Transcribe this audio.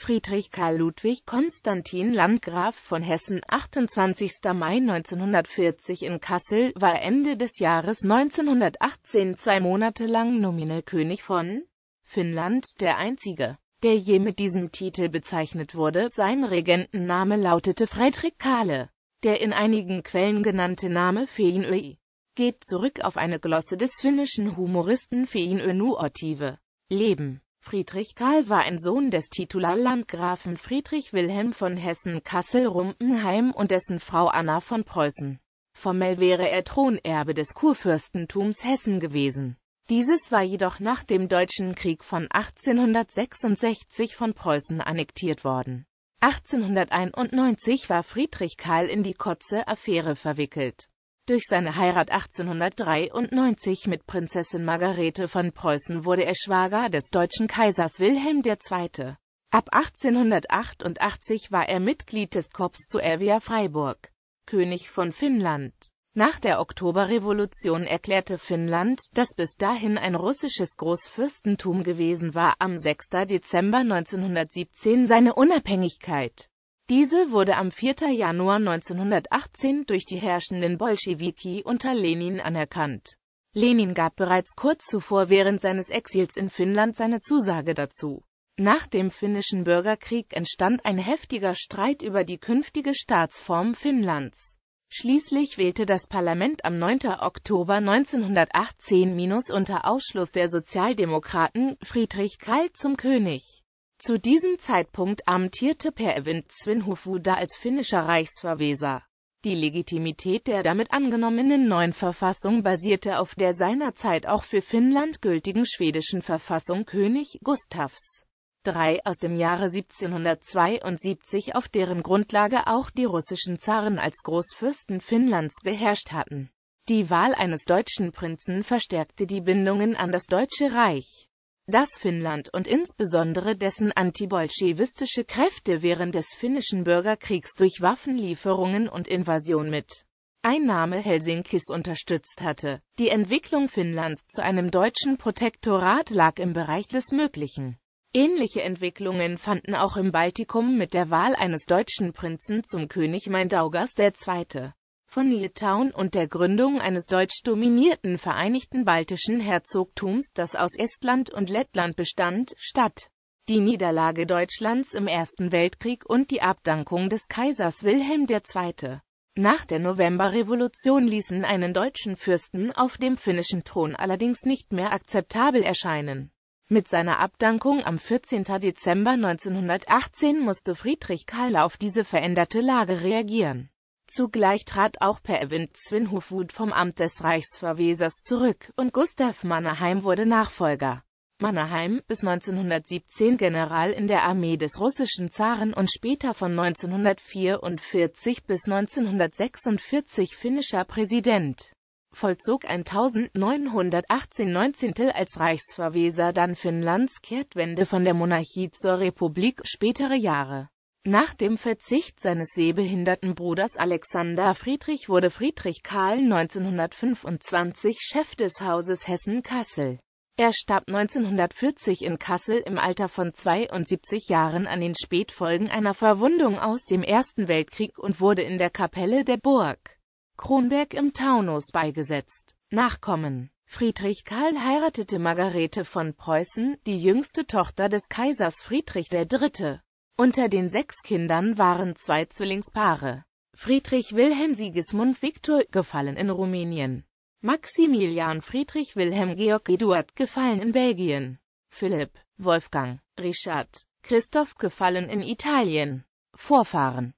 Friedrich Karl Ludwig Konstantin Landgraf von Hessen 28. Mai 1940 in Kassel war Ende des Jahres 1918 zwei Monate lang nominell König von Finnland, der einzige, der je mit diesem Titel bezeichnet wurde. Sein Regentenname lautete Friedrich Kahle. Der in einigen Quellen genannte Name Feinöi geht zurück auf eine Glosse des finnischen Humoristen Feinö Nuotive. Leben Friedrich Karl war ein Sohn des Titularlandgrafen Friedrich Wilhelm von Hessen-Kassel-Rumpenheim und dessen Frau Anna von Preußen. Formell wäre er Thronerbe des Kurfürstentums Hessen gewesen. Dieses war jedoch nach dem Deutschen Krieg von 1866 von Preußen annektiert worden. 1891 war Friedrich Karl in die Kotze-Affäre verwickelt. Durch seine Heirat 1893 mit Prinzessin Margarete von Preußen wurde er Schwager des deutschen Kaisers Wilhelm II. Ab 1888 war er Mitglied des Korps zu Ervia Freiburg, König von Finnland. Nach der Oktoberrevolution erklärte Finnland, das bis dahin ein russisches Großfürstentum gewesen war, am 6. Dezember 1917 seine Unabhängigkeit. Diese wurde am 4. Januar 1918 durch die herrschenden Bolschewiki unter Lenin anerkannt. Lenin gab bereits kurz zuvor während seines Exils in Finnland seine Zusage dazu. Nach dem finnischen Bürgerkrieg entstand ein heftiger Streit über die künftige Staatsform Finnlands. Schließlich wählte das Parlament am 9. Oktober 1918 unter Ausschluss der Sozialdemokraten Friedrich Karl zum König. Zu diesem Zeitpunkt amtierte Per Evin Svinhufvud als finnischer Reichsverweser. Die Legitimität der damit angenommenen neuen Verfassung basierte auf der seinerzeit auch für Finnland gültigen schwedischen Verfassung König Gustavs III aus dem Jahre 1772, auf deren Grundlage auch die russischen Zaren als Großfürsten Finnlands geherrscht hatten. Die Wahl eines deutschen Prinzen verstärkte die Bindungen an das Deutsche Reich dass Finnland und insbesondere dessen antibolschewistische Kräfte während des finnischen Bürgerkriegs durch Waffenlieferungen und Invasion mit Einnahme Helsinkis unterstützt hatte. Die Entwicklung Finnlands zu einem deutschen Protektorat lag im Bereich des Möglichen. Ähnliche Entwicklungen fanden auch im Baltikum mit der Wahl eines deutschen Prinzen zum König Mindaugas II von Litauen und der Gründung eines deutsch dominierten Vereinigten Baltischen Herzogtums, das aus Estland und Lettland bestand, statt. Die Niederlage Deutschlands im Ersten Weltkrieg und die Abdankung des Kaisers Wilhelm II. Nach der Novemberrevolution ließen einen deutschen Fürsten auf dem finnischen Thron allerdings nicht mehr akzeptabel erscheinen. Mit seiner Abdankung am 14. Dezember 1918 musste Friedrich Karl auf diese veränderte Lage reagieren. Zugleich trat auch Per Evin Svinhufvud vom Amt des Reichsverwesers zurück, und Gustav Mannerheim wurde Nachfolger. Mannerheim, bis 1917 General in der Armee des russischen Zaren und später von 1944 bis 1946 finnischer Präsident, vollzog 1918 19. als Reichsverweser dann Finnlands Kehrtwende von der Monarchie zur Republik spätere Jahre nach dem Verzicht seines sehbehinderten Bruders Alexander Friedrich wurde Friedrich Karl 1925 Chef des Hauses Hessen-Kassel. Er starb 1940 in Kassel im Alter von 72 Jahren an den Spätfolgen einer Verwundung aus dem Ersten Weltkrieg und wurde in der Kapelle der Burg Kronberg im Taunus beigesetzt. Nachkommen Friedrich Karl heiratete Margarete von Preußen, die jüngste Tochter des Kaisers Friedrich III. Unter den sechs Kindern waren zwei Zwillingspaare. Friedrich Wilhelm Sigismund Viktor, gefallen in Rumänien. Maximilian Friedrich Wilhelm Georg Eduard, gefallen in Belgien. Philipp, Wolfgang, Richard, Christoph, gefallen in Italien. Vorfahren